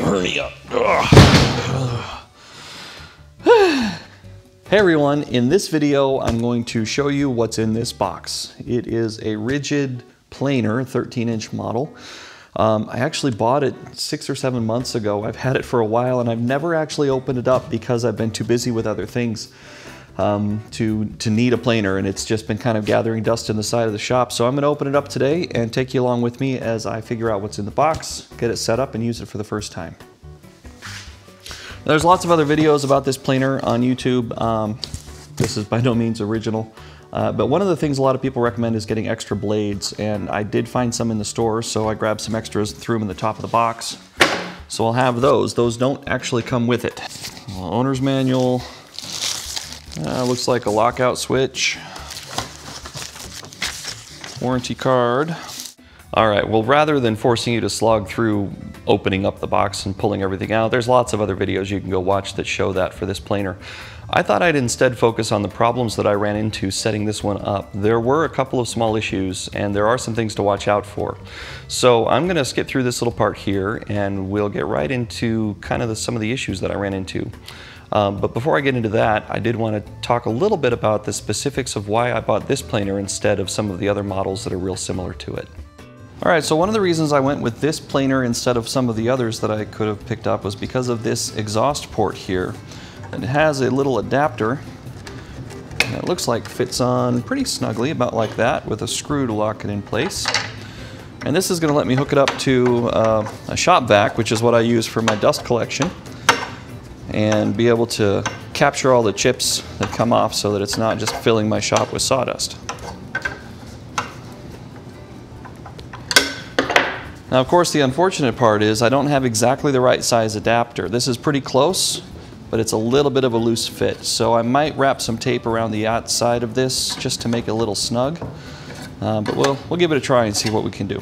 My hernia. Hey everyone, in this video I'm going to show you what's in this box. It is a Ridgid planer 13 inch model. Um, I actually bought it six or seven months ago. I've had it for a while and I've never actually opened it up because I've been too busy with other things um, to, to need a planer and it's just been kind of gathering dust in the side of the shop. So I'm gonna open it up today and take you along with me as I figure out what's in the box, get it set up and use it for the first time. There's lots of other videos about this planer on YouTube. Um, this is by no means original. Uh, but one of the things a lot of people recommend is getting extra blades, and I did find some in the store, so I grabbed some extras and threw them in the top of the box. So I'll have those. Those don't actually come with it. Well, owner's manual. Uh, looks like a lockout switch. Warranty card. All right, well, rather than forcing you to slog through opening up the box and pulling everything out, there's lots of other videos you can go watch that show that for this planer. I thought I'd instead focus on the problems that I ran into setting this one up. There were a couple of small issues and there are some things to watch out for. So I'm gonna skip through this little part here and we'll get right into kind of the, some of the issues that I ran into. Um, but before I get into that, I did want to talk a little bit about the specifics of why I bought this planer instead of some of the other models that are real similar to it. All right, so one of the reasons I went with this planer instead of some of the others that I could have picked up was because of this exhaust port here. It has a little adapter that looks like fits on pretty snugly, about like that, with a screw to lock it in place. And this is gonna let me hook it up to uh, a shop vac, which is what I use for my dust collection, and be able to capture all the chips that come off so that it's not just filling my shop with sawdust. Now, of course, the unfortunate part is I don't have exactly the right size adapter. This is pretty close, but it's a little bit of a loose fit. So I might wrap some tape around the outside of this just to make it a little snug. Uh, but we'll, we'll give it a try and see what we can do.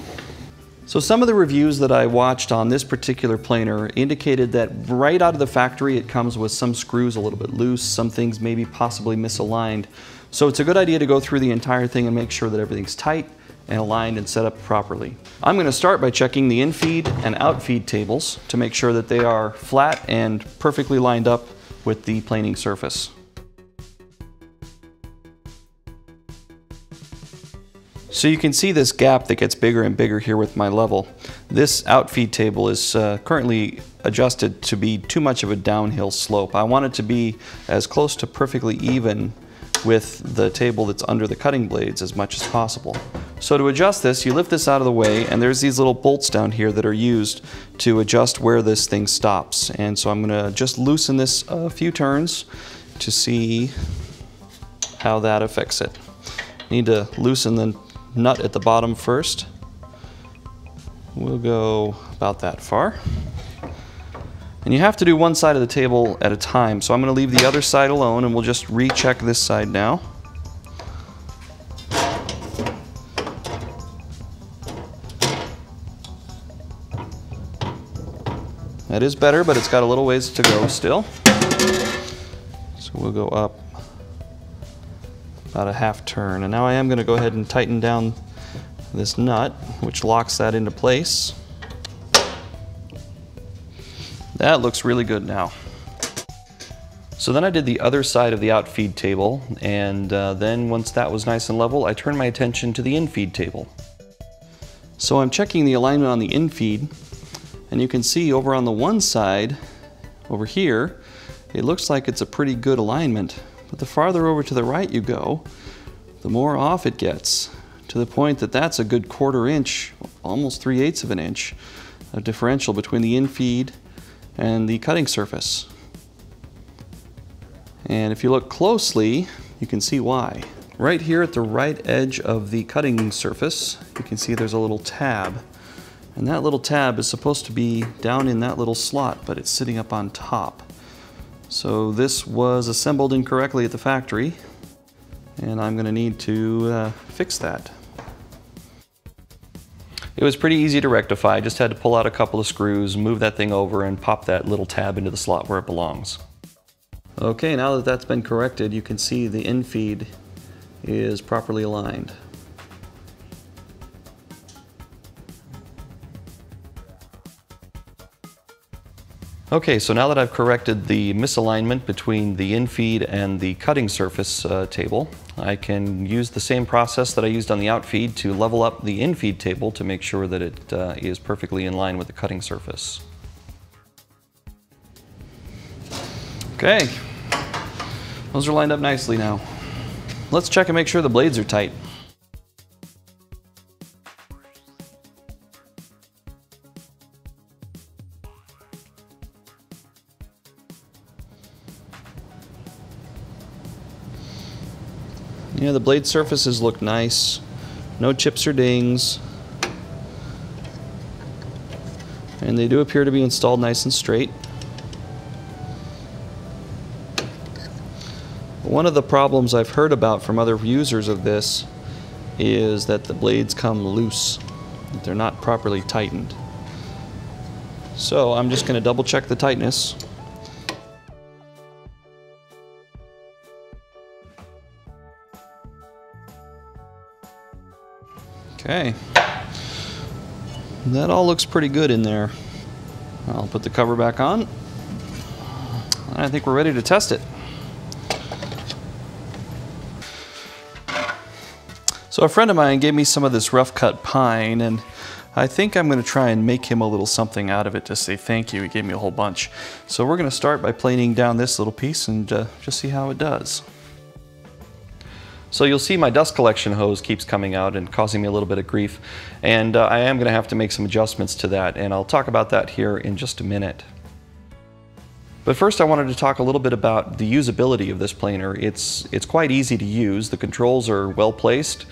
So some of the reviews that I watched on this particular planer indicated that right out of the factory it comes with some screws a little bit loose, some things maybe possibly misaligned. So it's a good idea to go through the entire thing and make sure that everything's tight and aligned and set up properly. I'm going to start by checking the in-feed and out-feed tables to make sure that they are flat and perfectly lined up with the planing surface. So you can see this gap that gets bigger and bigger here with my level. This outfeed table is uh, currently adjusted to be too much of a downhill slope. I want it to be as close to perfectly even with the table that's under the cutting blades as much as possible. So to adjust this, you lift this out of the way and there's these little bolts down here that are used to adjust where this thing stops. And so I'm gonna just loosen this a few turns to see how that affects it. Need to loosen the nut at the bottom first. We'll go about that far. And you have to do one side of the table at a time. So I'm going to leave the other side alone and we'll just recheck this side now. That is better, but it's got a little ways to go still. So we'll go up about a half turn. And now I am going to go ahead and tighten down this nut, which locks that into place. That looks really good now. So then I did the other side of the outfeed table, and uh, then once that was nice and level, I turned my attention to the infeed table. So I'm checking the alignment on the infeed, and you can see over on the one side, over here, it looks like it's a pretty good alignment. But the farther over to the right you go, the more off it gets, to the point that that's a good quarter inch, almost 3 eighths of an inch, of differential between the infeed and the cutting surface. And if you look closely, you can see why. Right here at the right edge of the cutting surface, you can see there's a little tab. And that little tab is supposed to be down in that little slot, but it's sitting up on top. So this was assembled incorrectly at the factory, and I'm gonna need to uh, fix that. It was pretty easy to rectify, I just had to pull out a couple of screws, move that thing over, and pop that little tab into the slot where it belongs. Okay, now that that's been corrected, you can see the infeed is properly aligned. Okay, so now that I've corrected the misalignment between the infeed and the cutting surface uh, table, I can use the same process that I used on the outfeed to level up the infeed table to make sure that it uh, is perfectly in line with the cutting surface. Okay, those are lined up nicely now. Let's check and make sure the blades are tight. Yeah, the blade surfaces look nice. No chips or dings. And they do appear to be installed nice and straight. One of the problems I've heard about from other users of this is that the blades come loose, they're not properly tightened. So I'm just going to double check the tightness. Okay. That all looks pretty good in there. I'll put the cover back on. I think we're ready to test it. So a friend of mine gave me some of this rough cut pine and I think I'm going to try and make him a little something out of it to say thank you. He gave me a whole bunch. So we're going to start by planing down this little piece and uh, just see how it does. So you'll see my dust collection hose keeps coming out and causing me a little bit of grief. And uh, I am going to have to make some adjustments to that and I'll talk about that here in just a minute. But first I wanted to talk a little bit about the usability of this planer. It's, it's quite easy to use. The controls are well placed.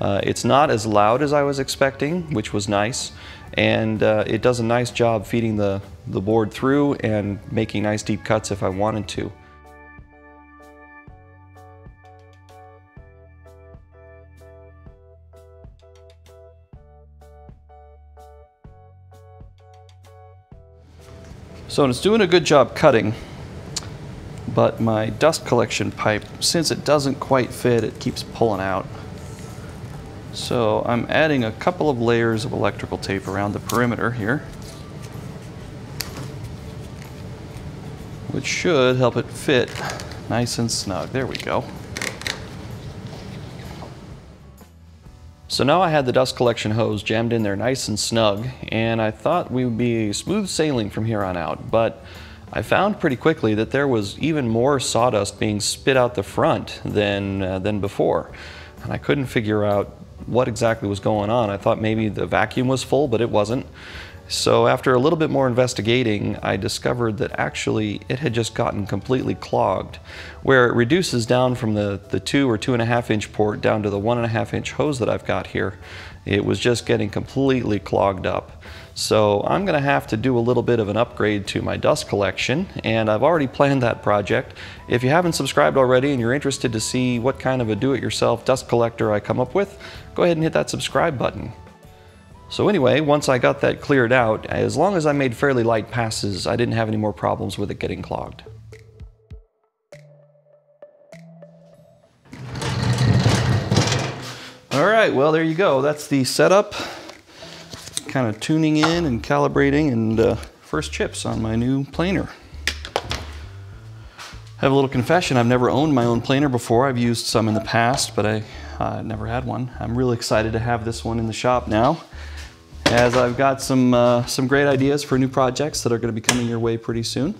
Uh, it's not as loud as I was expecting, which was nice. And uh, it does a nice job feeding the, the board through and making nice deep cuts if I wanted to. So it's doing a good job cutting, but my dust collection pipe, since it doesn't quite fit, it keeps pulling out. So I'm adding a couple of layers of electrical tape around the perimeter here, which should help it fit nice and snug. There we go. So now I had the dust collection hose jammed in there nice and snug, and I thought we would be smooth sailing from here on out, but I found pretty quickly that there was even more sawdust being spit out the front than, uh, than before. And I couldn't figure out what exactly was going on. I thought maybe the vacuum was full, but it wasn't. So after a little bit more investigating, I discovered that actually it had just gotten completely clogged, where it reduces down from the, the two or two and a half inch port down to the one and a half inch hose that I've got here. It was just getting completely clogged up. So I'm gonna have to do a little bit of an upgrade to my dust collection, and I've already planned that project. If you haven't subscribed already and you're interested to see what kind of a do-it-yourself dust collector I come up with, go ahead and hit that subscribe button. So anyway, once I got that cleared out, as long as I made fairly light passes, I didn't have any more problems with it getting clogged. All right, well, there you go. That's the setup, kind of tuning in and calibrating and uh, first chips on my new planer. I have a little confession. I've never owned my own planer before. I've used some in the past, but I uh, never had one. I'm really excited to have this one in the shop now as I've got some, uh, some great ideas for new projects that are going to be coming your way pretty soon.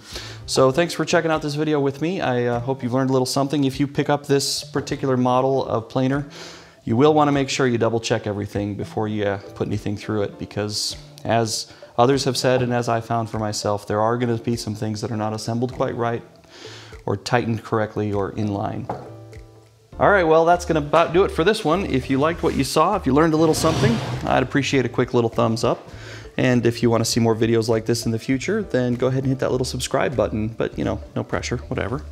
So thanks for checking out this video with me. I uh, hope you've learned a little something. If you pick up this particular model of planer, you will want to make sure you double check everything before you uh, put anything through it because as others have said and as I found for myself, there are going to be some things that are not assembled quite right or tightened correctly or in line. All right, well, that's gonna about do it for this one. If you liked what you saw, if you learned a little something, I'd appreciate a quick little thumbs up. And if you wanna see more videos like this in the future, then go ahead and hit that little subscribe button, but you know, no pressure, whatever.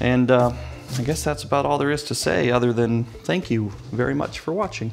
And uh, I guess that's about all there is to say other than thank you very much for watching.